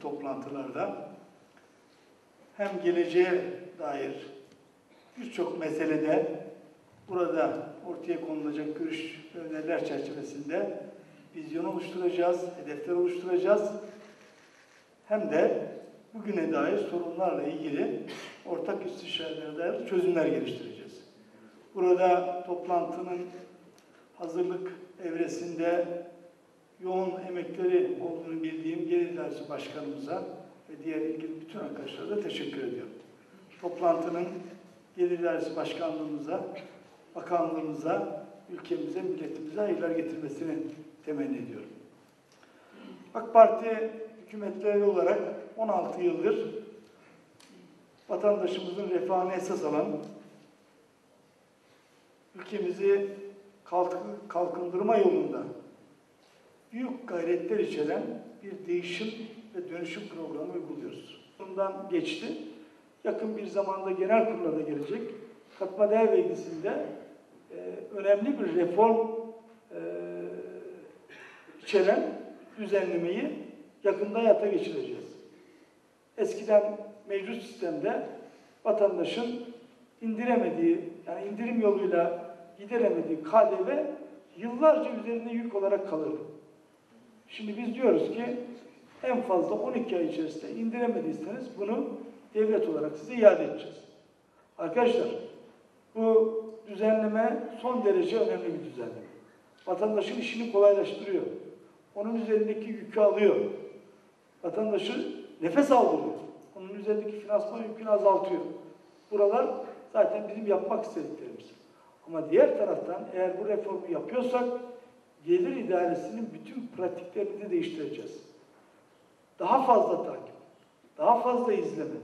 toplantılarda hem geleceğe dair birçok meselede burada ortaya konulacak görüş ve öneriler çerçevesinde vizyon oluşturacağız, hedefler oluşturacağız. Hem de bugüne dair sorunlarla ilgili ortak istişarelere dair çözümler geliştireceğiz. Burada toplantının hazırlık evresinde yoğun emekleri olduğunu bildiğim İdaresi Başkanımıza ve diğer ilgili bütün arkadaşlara da teşekkür ediyorum. Toplantının Gelir İdaresi Başkanlığımıza, bakanlığımıza, ülkemize, milletimize hayırlar getirmesini temenni ediyorum. AK Parti hükümetleri olarak 16 yıldır vatandaşımızın refahını esas alan, ülkemizi kalkındırma yolunda büyük gayretler içeren bir değişim ve dönüşüm programı uyguluyoruz. Bundan geçti. Yakın bir zamanda genel kurula da gelecek. Katma değer vergisinde e, önemli bir reform e, içeren düzenlemeyi yakında hayata geçireceğiz. Eskiden mevcut sistemde vatandaşın indiremediği, yani indirim yoluyla gideremediği KDV yıllarca üzerinde yük olarak kalırdı. Şimdi biz diyoruz ki en fazla 12 ay içerisinde indiremediyseniz bunu devlet olarak size iade edeceğiz. Arkadaşlar bu düzenleme son derece önemli bir düzenleme. Vatandaşın işini kolaylaştırıyor. Onun üzerindeki yükü alıyor. Vatandaşı nefes aldırıyor. Onun üzerindeki finansman yükünü azaltıyor. Buralar zaten bizim yapmak istediklerimiz. Ama diğer taraftan eğer bu reformu yapıyorsak gelir idaresinin bütün pratiklerini de değiştireceğiz. Daha fazla takip, daha fazla izleme,